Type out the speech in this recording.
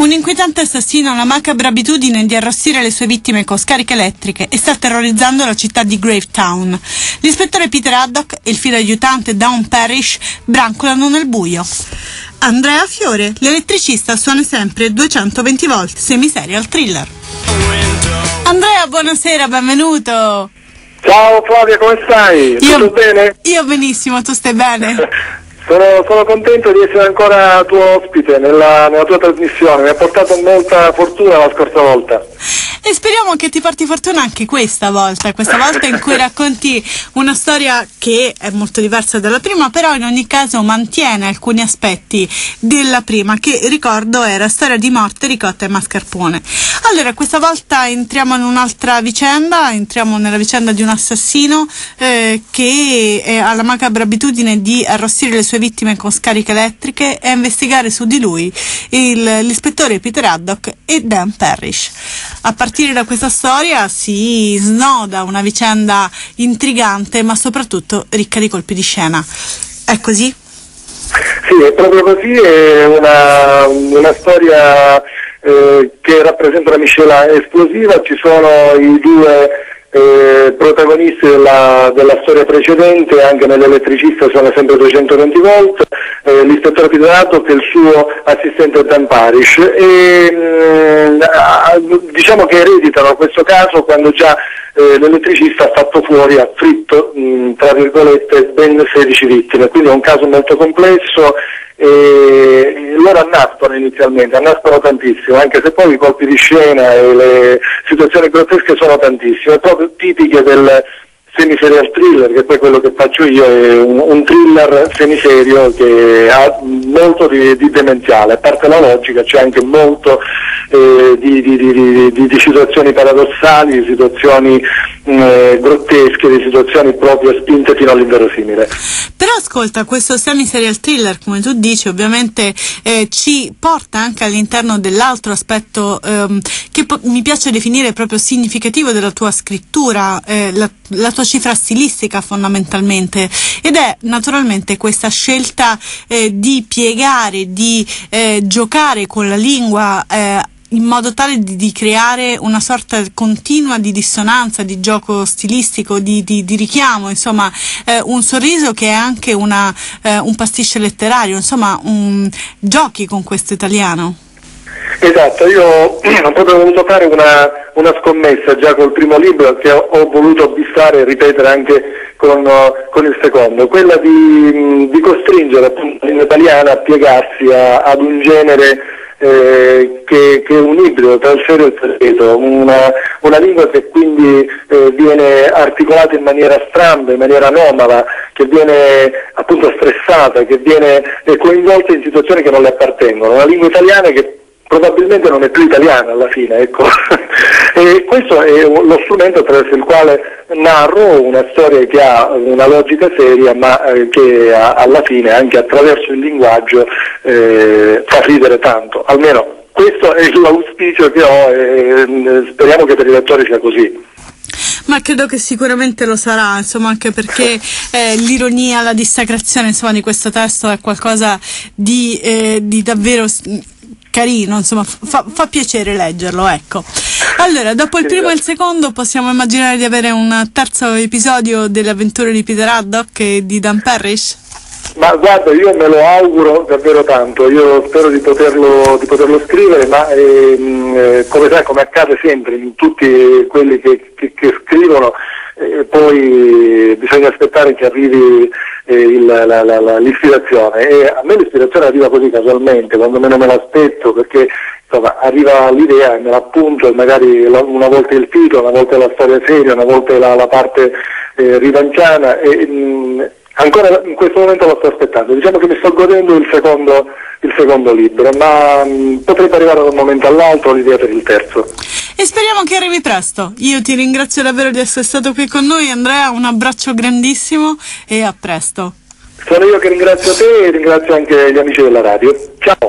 Un inquietante assassino ha la macabra abitudine di arrossire le sue vittime con scariche elettriche e sta terrorizzando la città di Gravetown. L'ispettore Peter Haddock e il fido aiutante Dawn Parrish brancolano nel buio. Andrea Fiore, l'elettricista suona sempre 220 volt, semiserial thriller. Andrea, buonasera, benvenuto. Ciao Flavia, come stai? Tutto Io- bene? Io benissimo, tu stai bene? Sono, sono contento di essere ancora tuo ospite nella, nella tua trasmissione, mi ha portato molta fortuna la scorsa volta. E speriamo che ti porti fortuna anche questa volta, questa volta in cui racconti una storia che è molto diversa dalla prima, però in ogni caso mantiene alcuni aspetti della prima, che ricordo era storia di morte, ricotta e mascarpone. Allora, questa volta entriamo in un'altra vicenda, entriamo nella vicenda di un assassino eh, che ha la macabra abitudine di arrossire le sue vittime con scariche elettriche e investigare su di lui il- l'ispettore Peter Haddock e Dan Parrish. A partire da questa storia si snoda una vicenda intrigante ma soprattutto ricca di colpi di scena. È così? Sì, è proprio così, è una, una storia eh, che rappresenta una miscela esplosiva, ci sono i due eh, protagonisti della, della storia precedente, anche nell'elettricista sono sempre 220 volt, eh, l'ispettore Piterato che è il suo assistente Dan Parish. E mm, ah, diciamo che ereditano questo caso quando già eh, l'elettricista ha fatto fuori, ha fritto, mh, tra virgolette, ben 16 vittime, quindi è un caso molto complesso e loro annaspano inizialmente, annaspano tantissimo, anche se poi i colpi di scena e le situazioni grottesche sono tantissime, proprio tipiche del semiserial thriller, che poi quello che faccio io è un, un thriller semiserio che ha molto di, di demenziale, a parte la logica c'è anche molto eh, di, di- di- situazioni paradossali, di situazioni mh, eh, grottesche, di situazioni proprio spinte fino all'inverosimile. Però ascolta, questo semi-serial thriller, come tu dici, ovviamente eh, ci porta anche all'interno dell'altro aspetto ehm, che mi piace definire proprio significativo della tua scrittura, eh, la, la tua cifra stilistica fondamentalmente, ed è naturalmente questa scelta eh, di piegare, di eh, giocare con la lingua. In modo tale di, di creare una sorta continua di dissonanza, di gioco stilistico, di, di- di richiamo, insomma, eh, un sorriso che è anche una, eh, un pasticcio letterario, insomma, un- giochi con questo italiano. Esatto, io ho proprio voluto fare una, una scommessa già col primo libro che ho, ho voluto bissare e ripetere anche con, con il secondo, quella di, di costringere appunto in italiana a piegarsi a- ad un genere eh, che, che è un ibrido tra il serio e il segreto, una, una lingua che quindi eh, viene articolata in maniera stramba, in maniera anomala, che viene appunto stressata, che viene eh, coinvolta in situazioni che non le appartengono, una lingua italiana che probabilmente non è più italiana alla fine, ecco. e questo è lo strumento attraverso il quale narro una storia che ha una logica seria, ma eh, che a- alla fine, anche attraverso il linguaggio, eh, fa ridere tanto. Almeno questo è l'auspicio che ho e mm, speriamo che per i lettori sia così. Ma credo che sicuramente lo sarà, insomma, anche perché eh, l'ironia, la dissacrazione insomma, di questo testo è qualcosa di, eh, di davvero carino, insomma, fa, fa piacere leggerlo, ecco. Allora, dopo il primo e il secondo possiamo immaginare di avere un terzo episodio delle avventure di Peter Haddock e di Dan Parrish? Ma guarda, io me lo auguro davvero tanto, io spero di poterlo, di poterlo scrivere, ma ehm, eh, come sai, come accade sempre in tutti quelli che, che- che scrivono, eh, poi bisogna aspettare che arrivi eh, l'ispirazione. E a me l'ispirazione arriva così casualmente, quando meno me l'aspetto, perché insomma, arriva l'idea e me l'appunto e magari la- una volta il titolo, una volta la storia seria, una volta la, la parte eh, rivanciana. E mh, ancora in questo momento lo sto aspettando. Diciamo che mi sto godendo il secondo, il secondo libro, ma mh, potrebbe arrivare da un momento all'altro l'idea per il terzo. E speriamo che arrivi presto. Io ti ringrazio davvero di essere stato qui con noi, Andrea, un abbraccio grandissimo e a presto. Sono io che ringrazio te e ringrazio anche gli amici della radio. Ciao!